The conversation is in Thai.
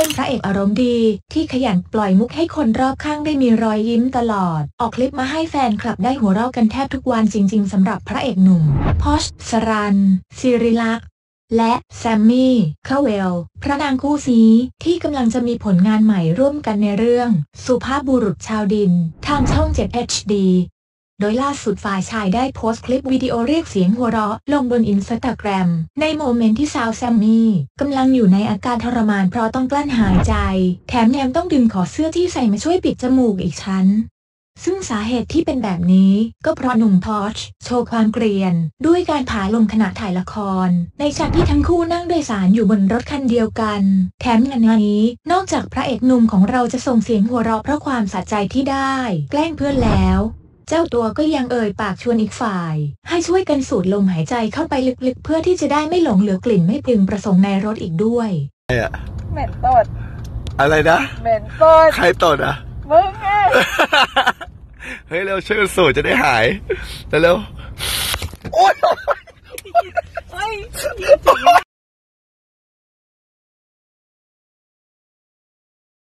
เป็นพระเอกอารมณ์ดี ที่ขยันปล่อยมุกให้คนรอบข้างได้มีรอยยิ้มตลอด ออกคลิปมาให้แฟนคลับได้หัวเราะกันแทบทุกวันจริง ๆสำหรับพระเอกหนุ่ม พอช สรันซิริลักษ์และแซมมี่คาเวล พระนางคู่ซีที่กำลังจะมีผลงานใหม่ร่วมกันในเรื่อง สุภาพบุรุษชาวดิน ทางช่อง 7 HD โดยล่าสุดฝ่ายชายได้โพสต์คลิปวิดีโอเรียกเสียงหัวเราะลงบนอินสตาแกรมในโมเมนต์ที่สาวแซมมี่กำลังอยู่ในอาการทรมานเพราะต้องกลั้นหายใจ แถมยังต้องดึงคอเสื้อที่ใส่มาช่วยปิดจมูกอีกชั้น ซึ่งสาเหตุที่เป็นแบบนี้ก็เพราะหนุ่มพอร์ชโชว์ความเกรียน ด้วยการผายลมขณะถ่ายละคร ในฉากที่ทั้งคู่นั่งโดยสารอยู่บนรถคันเดียวกัน แถมงานนี้นอกจากพระเอกหนุ่มของเราจะส่งเสียงหัวเราะเพราะความสะใจที่ได้ แกล้งเพื่อนแล้ว เจ้าตัวก็ยังเอ่ยปากชวนอีกฝ่าย ให้ช่วยกันสูดลมหายใจเข้าไปลึกๆ เพื่อที่จะได้ไม่หลงเหลือกลิ่นไม่พึงประสงค์ในรถอีกด้วยเหม็นตดอะไรนะ เหม็นตดใครตดอะ มึงไงเฮ้ยเร็วช่วยกันสูดจะได้หาย เร็วๆโอ๊ยเฮ้ย